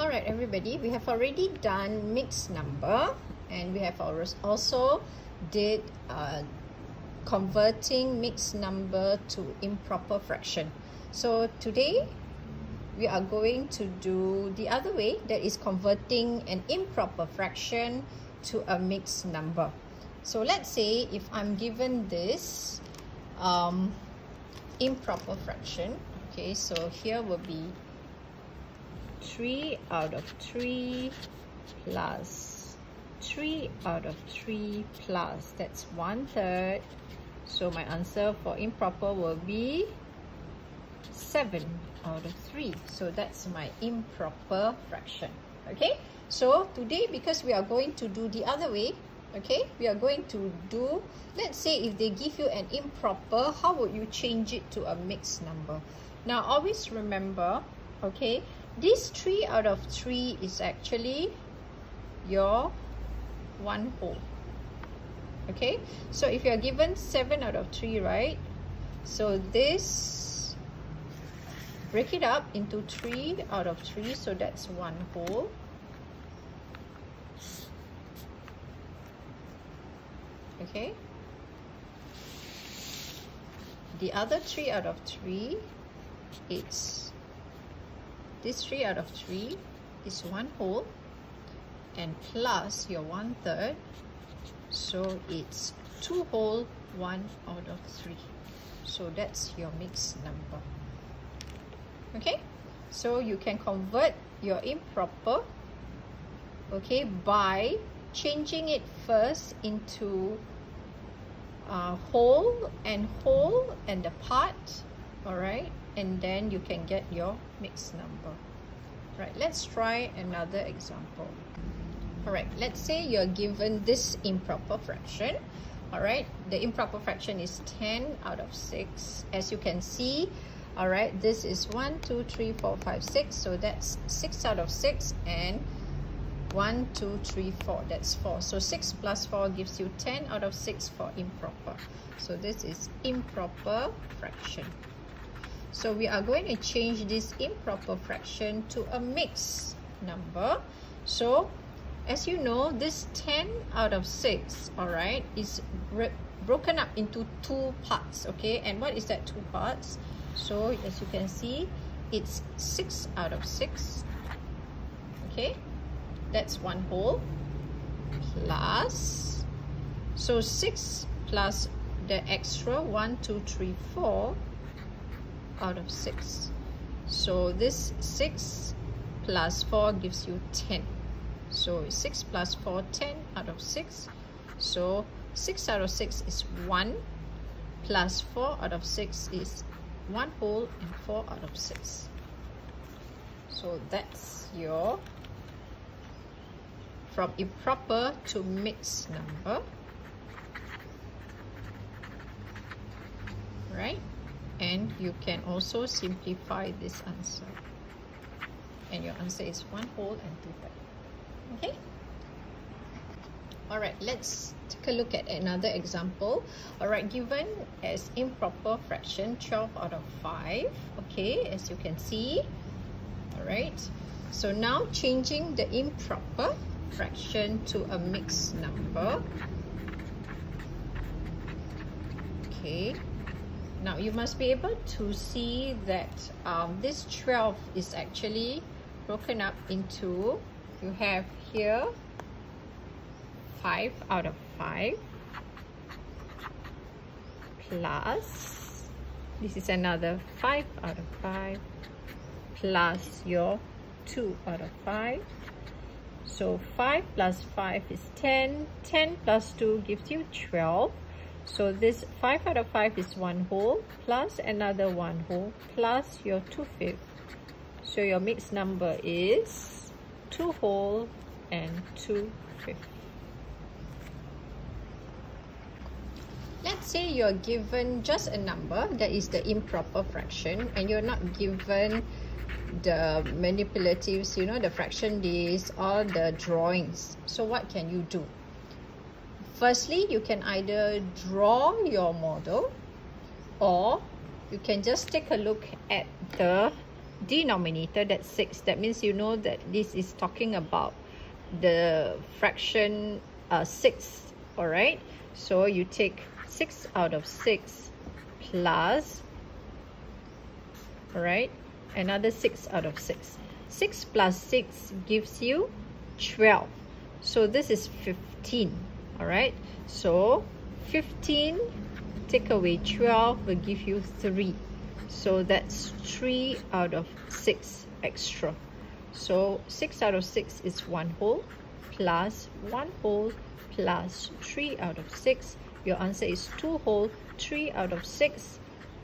Alright everybody, we have already done mixed number and we have also did uh, converting mixed number to improper fraction. So today we are going to do the other way that is converting an improper fraction to a mixed number. So let's say if I'm given this um, improper fraction, okay, so here will be 3 out of 3 plus 3 out of 3 plus. That's one third. So my answer for improper will be 7 out of 3 so that's my improper fraction. Okay? So today because we are going to do the other way okay? We are going to do let's say if they give you an improper how would you change it to a mixed number? Now always remember okay this 3 out of 3 is actually your one whole. Okay? So if you're given 7 out of 3 right? So this break it up into 3 out of 3 so that's one whole. Okay? The other 3 out of 3 it's this 3 out of 3 is one whole and plus your one third so it's two whole one out of three. So that's your mixed number. Okay? So you can convert your improper okay by changing it first into uh, whole and whole and the part all right and then you can get your mixed number. Right let's try another example. All right let's say you're given this improper fraction. All right the improper fraction is 10 out of 6 as you can see all right this is 1 2 3 4 5 6 so that's 6 out of 6 and 1 2 3 4 that's 4 so 6 plus 4 gives you 10 out of 6 for improper. So this is improper fraction so we are going to change this improper fraction to a mixed number. So as you know, this 10 out of 6, all right, is broken up into two parts, okay? And what is that two parts? So as you can see, it's 6 out of 6, okay? That's one whole plus, so 6 plus the extra 1, 2, 3, 4 out of 6 so this 6 plus 4 gives you 10 so 6 plus 4 10 out of 6 so 6 out of 6 is 1 plus 4 out of 6 is 1 whole and 4 out of 6 so that's your from improper to mixed number. Right and you can also simplify this answer. And your answer is one whole and two okay? All right let's take a look at another example. All right given as improper fraction 12 out of 5 okay as you can see. All right so now changing the improper fraction to a mixed number. Okay now you must be able to see that um, this 12 is actually broken up into you have here 5 out of 5 plus this is another 5 out of 5 plus your 2 out of 5 so 5 plus 5 is 10 10 plus 2 gives you 12 so this 5 out of 5 is 1 whole plus another 1 whole plus your 2 fifth. So your mixed number is 2 whole and 2 fifth. Let's say you're given just a number that is the improper fraction and you're not given the manipulatives, you know, the fraction days or the drawings. So what can you do? Firstly, you can either draw your model or you can just take a look at the denominator, that's 6. That means you know that this is talking about the fraction uh, 6, alright? So you take 6 out of 6 plus, alright, another 6 out of 6. 6 plus 6 gives you 12. So this is 15, alright? So 15 take away 12 will give you 3. So that's 3 out of 6 extra. So 6 out of 6 is 1 whole plus 1 whole plus 3 out of 6. Your answer is 2 whole, 3 out of 6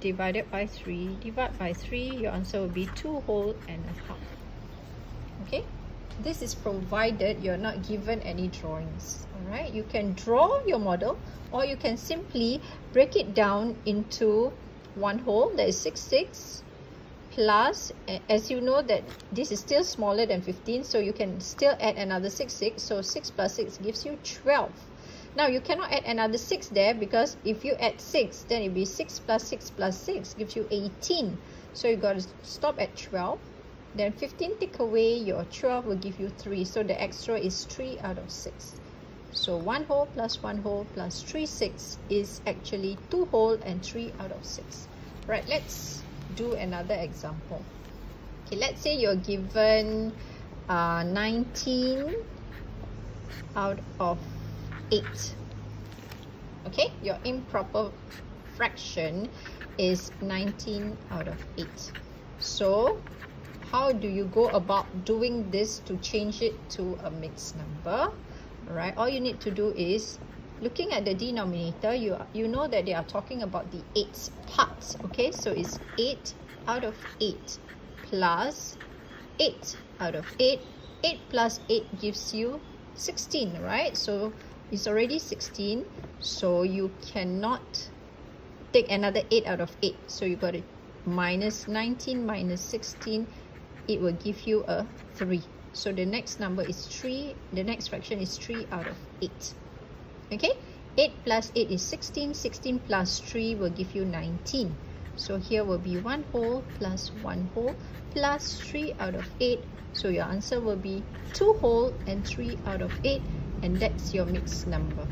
divided by 3. Divide by 3, your answer will be 2 whole and a half. Okay, this is provided you're not given any drawings. Alright, you can draw your model or you can simply break it down into one whole that is 6 6 plus as you know that this is still smaller than 15 so you can still add another 6 6 so 6 plus 6 gives you 12 now you cannot add another 6 there because if you add 6 then it'll be 6 plus 6 plus 6 gives you 18 so you got to stop at 12 then 15 take away your 12 will give you 3 so the extra is 3 out of 6 so 1 whole plus 1 whole plus 3 6 is actually 2 whole and 3 out of 6. Right, let's do another example. Okay, let's say you're given uh, 19 out of 8. Okay, your improper fraction is 19 out of 8. So, how do you go about doing this to change it to a mixed number? right all you need to do is looking at the denominator you you know that they are talking about the eighth parts okay? So it's 8 out of 8 plus 8 out of 8 8 plus 8 gives you 16 right? So it's already 16 so you cannot take another 8 out of 8 so you got it. Minus 19 minus 16 it will give you a 3 so the next number is 3. The next fraction is 3 out of 8. Okay? 8 plus 8 is 16. 16 plus 3 will give you 19. So here will be 1 whole plus 1 whole plus 3 out of 8. So your answer will be 2 whole and 3 out of 8. And that's your mixed number.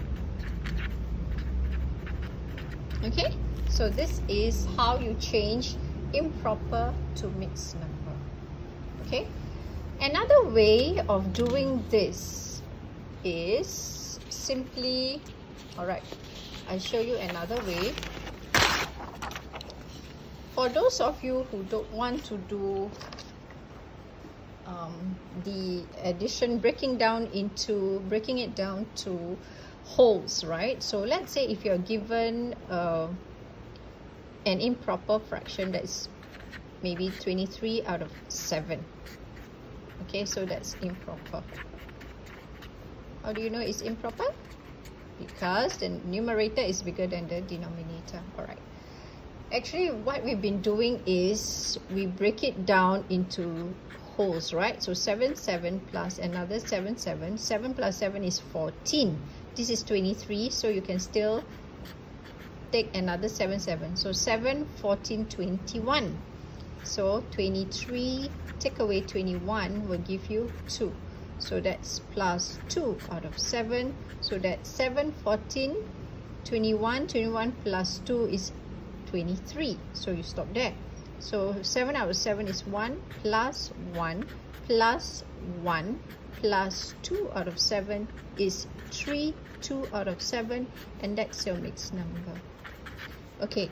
Okay? So this is how you change improper to mixed number. Okay? Another way of doing this is simply, alright, I'll show you another way. For those of you who don't want to do um, the addition, breaking down into, breaking it down to wholes, right? So let's say if you're given uh, an improper fraction that's maybe 23 out of 7 okay so that's improper. How do you know it's improper? Because the numerator is bigger than the denominator. All right actually what we've been doing is we break it down into wholes right? So 7 7 plus another 7 7 7 plus 7 is 14 this is 23 so you can still take another 7 7 so 7 14 21 so 23 take away 21 will give you 2 so that's plus 2 out of 7 so that's 7 14 21 21 plus 2 is 23 so you stop there. So 7 out of 7 is 1 plus 1 plus 1 plus 2 out of 7 is 3 2 out of 7 and that's your mixed number. Okay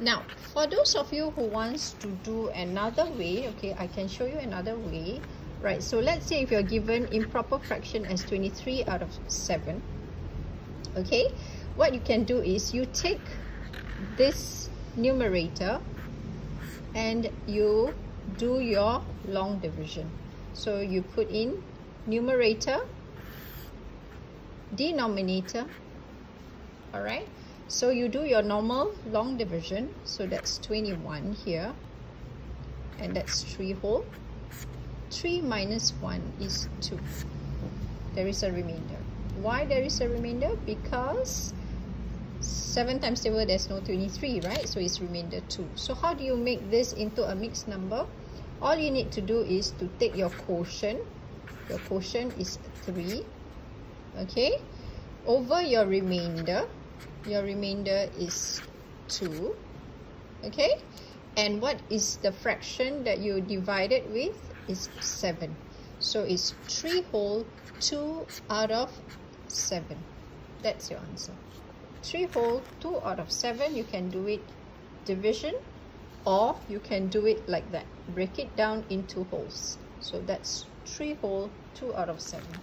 now for those of you who wants to do another way okay i can show you another way right? So let's say if you're given improper fraction as 23 out of 7 okay? What you can do is you take this numerator and you do your long division. So you put in numerator denominator all right so you do your normal long division. So that's 21 here. And that's 3 whole. 3 minus 1 is 2. There is a remainder. Why there is a remainder? Because 7 times table there's no 23, right? So it's remainder 2. So how do you make this into a mixed number? all you need to do is to take your quotient your quotient is 3 okay over your remainder your remainder is 2 okay? And what is the fraction that you divided with is 7 so it's 3 whole 2 out of 7 that's your answer. 3 whole 2 out of 7 you can do it division or you can do it like that. Break it down into wholes. So that's 3 whole 2 out of 7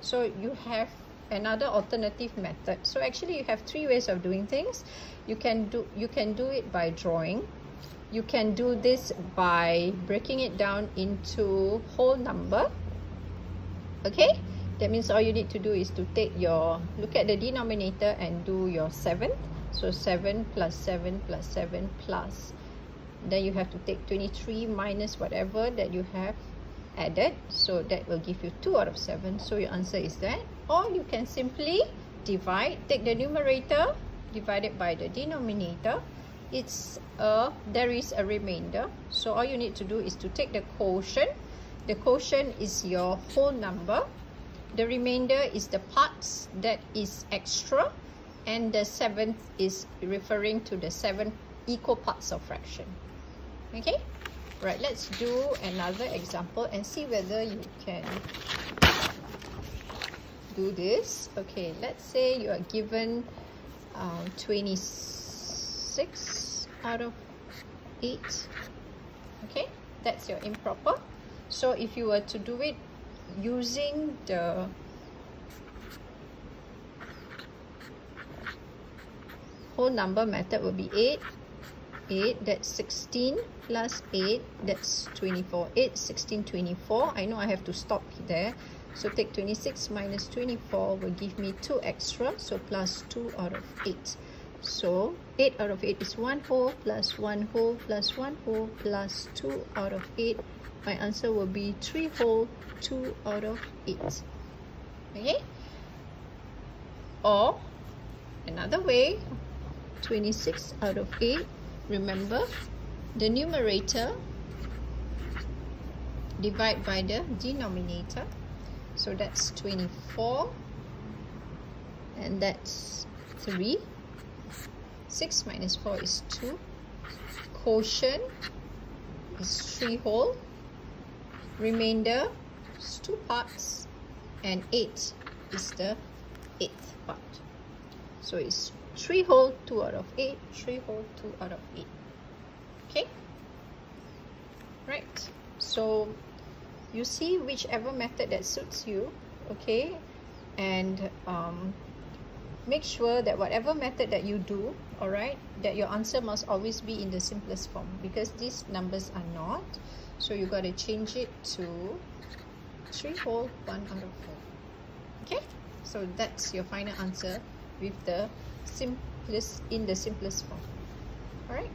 so you have another alternative method. So actually you have three ways of doing things. You can do you can do it by drawing. You can do this by breaking it down into whole number. Okay? That means all you need to do is to take your look at the denominator and do your seventh so 7 plus 7 plus 7 plus. Then you have to take 23 minus whatever that you have added so that will give you 2 out of 7 so your answer is that. Or you can simply divide take the numerator divided by the denominator. It's a there is a remainder. So all you need to do is to take the quotient. The quotient is your whole number. The remainder is the parts that is extra. And the seventh is referring to the seven equal parts of fraction. Okay right let's do another example and see whether you can do this. Okay let's say you are given um, 26 out of 8 okay that's your improper. So if you were to do it using the whole number method will be 8 8 that's 16 plus 8 that's 24 8 16 24 I know I have to stop there. So take 26 minus 24 will give me 2 extra so plus 2 out of 8 so 8 out of 8 is 1 whole plus 1 whole plus 1 whole plus 2 out of 8 my answer will be 3 whole 2 out of 8 okay? Or another way 26 out of 8 remember the numerator divide by the denominator. So that's 24 and that's 3 6 minus 4 is 2 quotient is 3 whole. Remainder is 2 parts and 8 is the 8th part. So it's 3 whole 2 out of 8 3 whole 2 out of 8 okay? Right. So you see whichever method that suits you okay? And um, make sure that whatever method that you do all right that your answer must always be in the simplest form because these numbers are not. So you got to change it to 3 whole 1 out of 4 okay? So that's your final answer with the simplest in the simplest form. All right